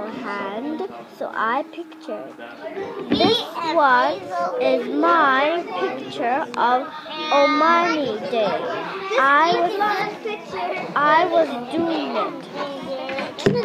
Hand, so I pictured. This one is my picture of Omani Day. I was I was doing it.